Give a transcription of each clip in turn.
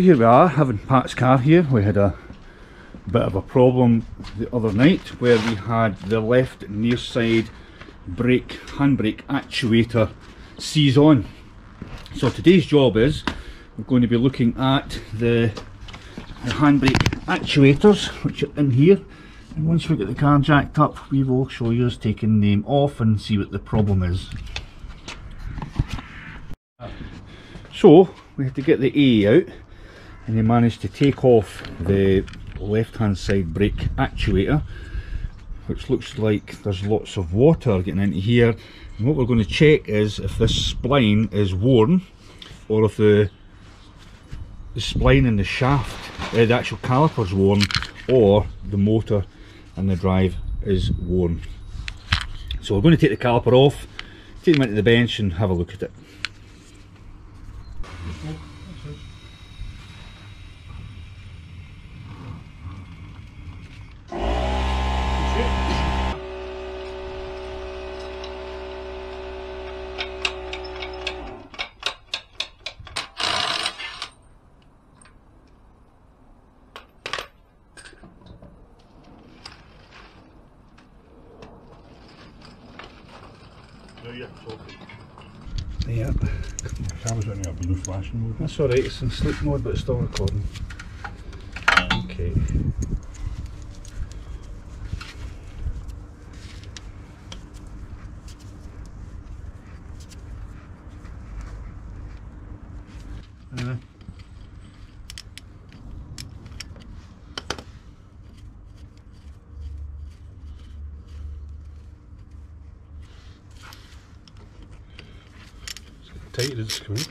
Here we are having Pat's car here. We had a bit of a problem the other night where we had the left near side brake, handbrake actuator seize on. So today's job is we're going to be looking at the, the handbrake actuators which are in here and once we get the car jacked up we will show you us taking them off and see what the problem is. So we had to get the A out and they managed to take off the left hand side brake actuator which looks like there's lots of water getting into here and what we're going to check is if this spline is worn or if the the spline in the shaft, uh, the actual caliper is worn or the motor and the drive is worn. So we're going to take the caliper off, take them into the bench and have a look at it. No, you're talking. Yep, Camera's only a blue flashing mode. that's alright, it's in sleep mode but it's still recording. Okay. Uh, Tight as coming.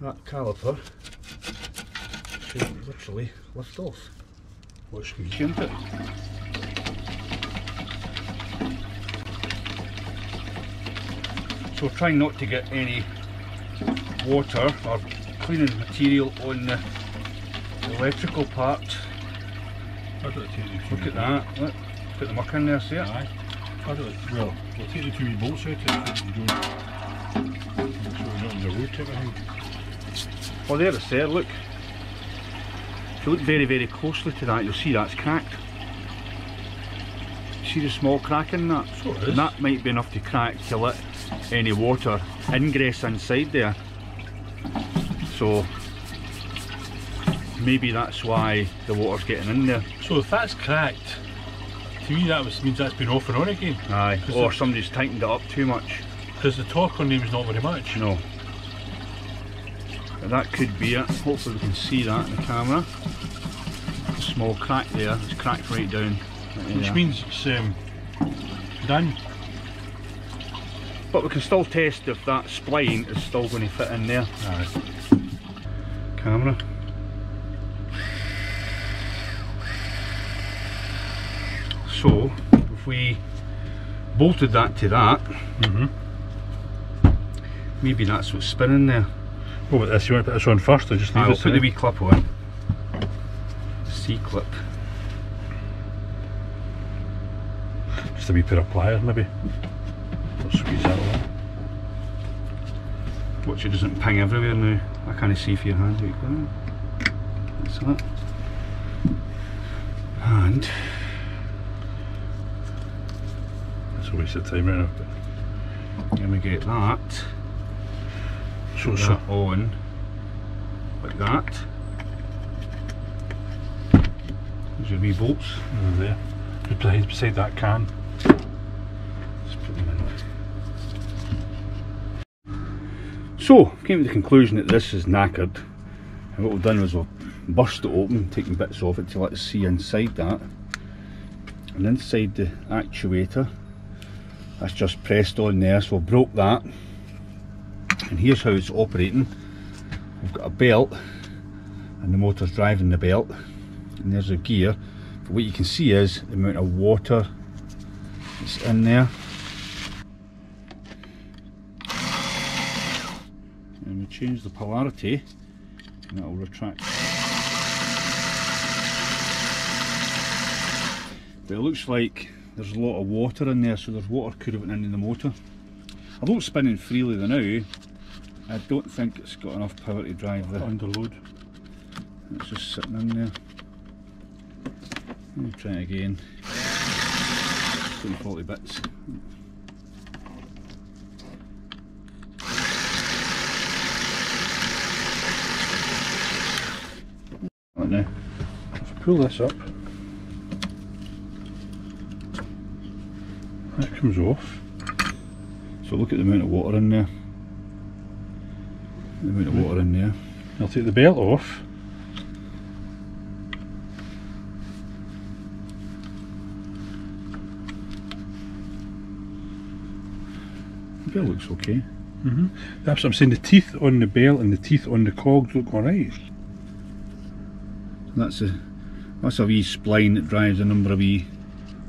that caliper should literally lift off. What's squeeze? Shouldn't it? So we're trying not to get any water or cleaning material on the electrical part. I don't take the two Look at that, look, put the muck in there, see it? Aye. Well, we'll take the two wee bolts out so you don't, so we're not on the road type of thing. Well there it's there, look. If you look very very closely to that you'll see that's cracked. See the small crack in that? So it is. And that might be enough to crack to let any water ingress inside there. So maybe that's why the water's getting in there. So if that's cracked, to me that was, means that's been off and on again. Aye. Or somebody's tightened it up too much. Because the torque on them is not very much. No. But that could be it. Hopefully we can see that in the camera. Small crack there. It's cracked right down. right Which means it's um, done. But we can still test if that spline is still going to fit in there. Aye. Camera. So, if we bolted that to that, Mm-hmm. maybe that's what's spinning there. What about this? You want to put this on first or just leave I will this put the wee clip on. C-clip. Just a wee pair of pliers maybe. Or squeeze that one. Watch it doesn't ping everywhere now. I can't see for your hand. Wait, go on. That's that. And That's a waste of time right now. But then we get that, so, that so on like that. There's your wee bolts. over there. Just beside, beside that can. Just put them in. So, came to the conclusion that this is knackered. And what we've done was we've burst it open, taken bits off it to let us see inside that. And inside the actuator, that's just pressed on there, so we broke that. And here's how it's operating. We've got a belt, and the motor's driving the belt. And there's a gear. But what you can see is the amount of water that's in there. change the polarity and it'll retract. But it looks like there's a lot of water in there so there's water could have been in the motor. Although it's spinning freely the now, I don't think it's got enough power to drive the... Under load. It's just sitting in there. Let me try it again. 40 bits. Pull this up, that comes off. So look at the amount of water in there. The amount of water in there. I'll take the belt off. The bill looks okay. Mm-hmm. That's what I'm saying. The teeth on the belt and the teeth on the cogs look alright. That's a that's a wee spline that drives a number of wee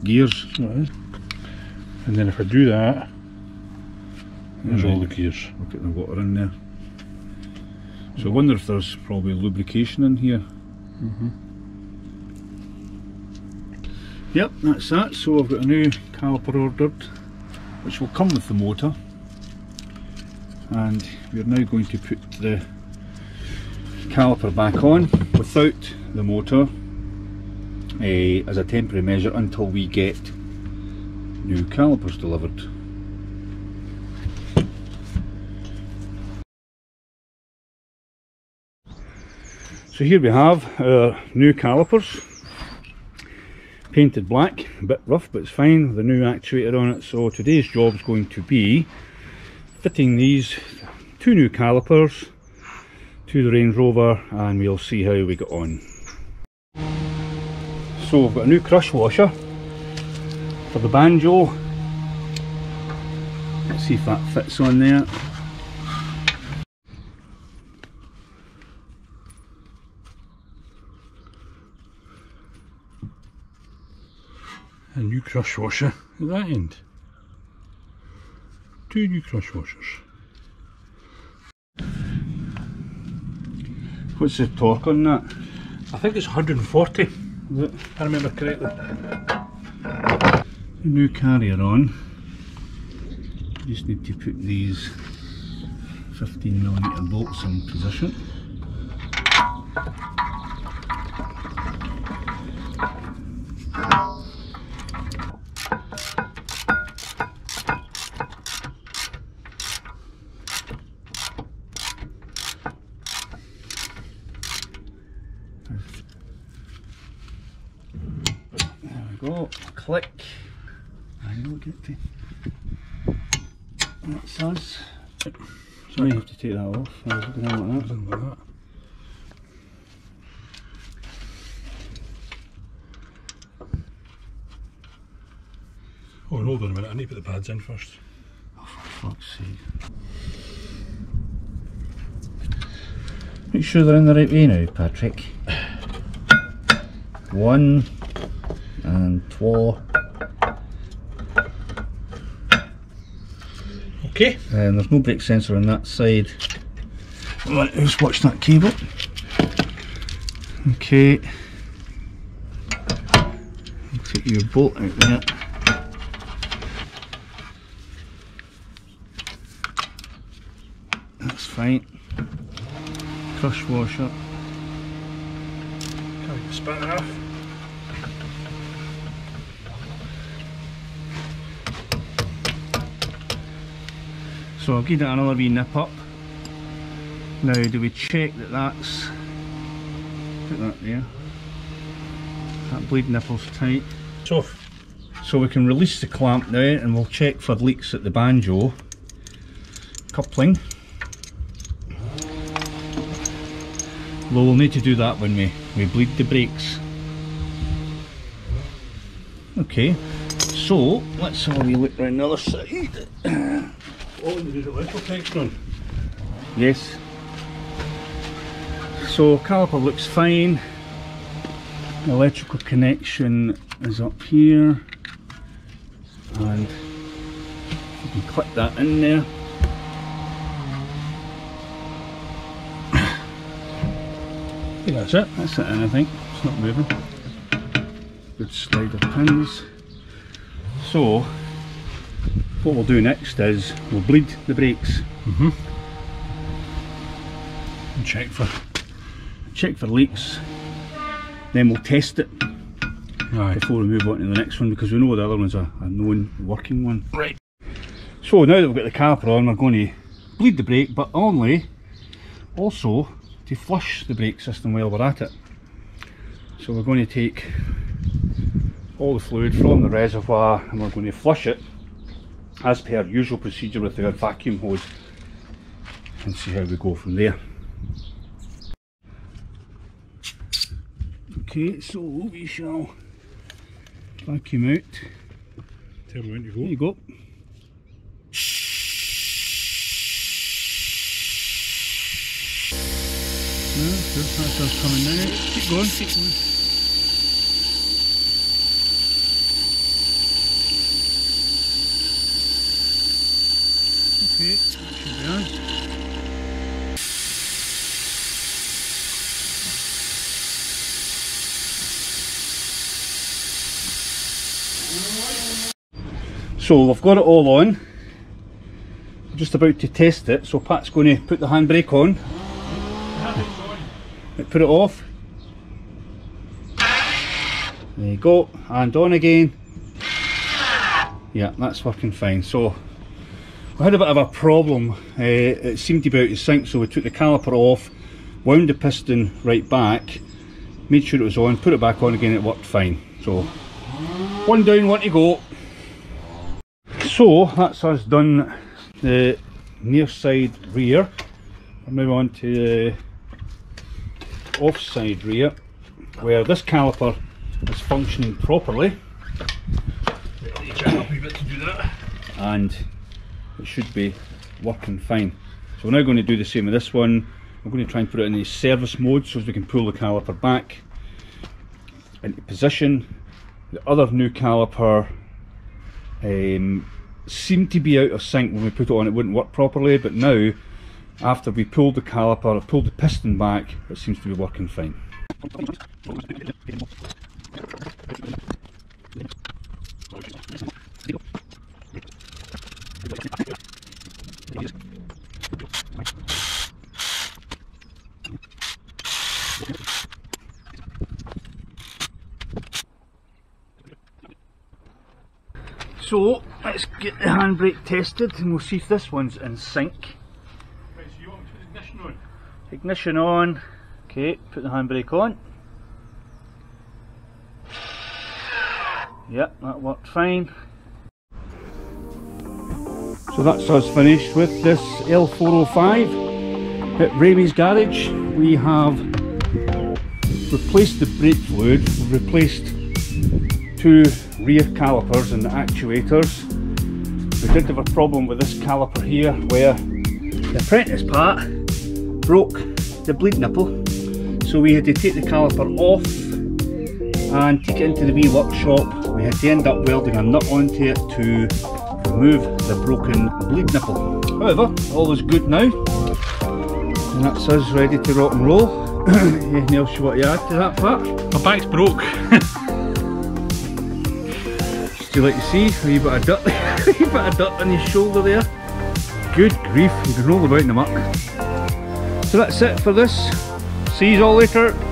gears. Right. And then if I do that, there's all the Right. gears. Look at the water in there. So I wonder if there's probably lubrication in here. Mm-hmm. Yep, that's that. So I've got a new caliper ordered, which will come with the motor. And we're now going to put the caliper back on without the motor eh, as a temporary measure until we get new calipers delivered. So here we have our new calipers painted black, a bit rough but it's fine the new actuator on it. So today's job is going to be fitting these two new calipers to the Range Rover and we'll see how we get on. So we've got a new crush washer for the banjo. Let's see if that fits on there. A new crush washer at that end. Two new crush washers. What's the torque on that? I think it's 140. Is it? I remember correctly. new carrier on. Just need to put these 15mm bolts in position. Go. Click. I will get to. That's us. Sorry, you have to take that off. I was looking at like that. Something like that. Oh, and hold on a minute. I need to put the pads in first. Oh, fuck's sake. Make sure they're in the right way now, Patrick. One and two. Okay. And there's no brake sensor on that side. Let's watch that cable. Okay. Take your bolt out there. That's fine. Crush washer. Spin it off? So I'll give that another wee nip up. Now do we check that that's, put that there, that bleed nipple's tight. Off. So we can release the clamp now and we'll check for leaks at the banjo coupling. Well, we'll need to do that when we, we bleed the brakes. Okay, so let's have a wee look round the other side. All we need is electrical connection on. Yes. So caliper looks fine. Electrical connection is up here. And you can click that in there. That's it. That's it, and I think it's not moving. good slider pins. So, what we'll do next is we'll bleed the brakes. Mm-hmm. And check for. check for leaks, then we'll test it Aye. before we move on to the next one because we know the other one's a, a known working one. Right. So now that we've got the caliper on, we're going to bleed the brake, but only also to flush the brake system while we're at it. So we're going to take all the fluid from the reservoir and we're going to flush it as per usual procedure with our vacuum hose and see how we go from there. Okay, so we shall vacuum out. Tell me when to There go. you go. No, good, that's us coming now. Keep going, keep going. Okay, that should be on. So we've got it all on. I'm just about to test it, so Pat's going to put the handbrake on. Put it off. There you go, and on again. Yeah, that's working fine. So we had a bit of a problem. Uh, it seemed to be so we took the caliper off, wound the piston right back, made sure it was on, put it back on again, it worked fine. So one down, one to go. So that's us done the near side rear. I'll move on to the off side rear where this caliper is functioning properly and it should be working fine. So we're now going to do the same with this one. We're going to try and put it in a service mode so as we can pull the caliper back into position. The other new caliper um, seemed to be out of sync when we put it on, it wouldn't work properly, but now after we pulled the caliper, pulled the piston back, it seems to be working fine. So let's get the handbrake tested and we'll see if this one's in sync. Right, so you want to put ignition on? Ignition on. Okay, put the handbrake on. Yep, that worked fine. So that's us finished with this L405 at Raymie's garage. We have replaced the brake fluid, we've replaced two rear calipers and actuators. We did have a problem with this caliper here where the apprentice Pat broke the bleed nipple so we had to take the caliper off and take it into the wee workshop. We had to end up welding a nut onto it to remove the broken bleed nipple. However, all is good now and that's us ready to rock and roll. Anything else you want to add to that part? My back's broke. Just to let you see a wee bit of dirt, a bit of dirt on your shoulder there. Good grief, you can roll about in the muck. So that's it for this. See you all later.